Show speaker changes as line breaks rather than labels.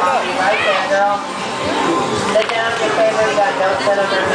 right there, girl. Sit down, Your favorite, you got no cinnamon, number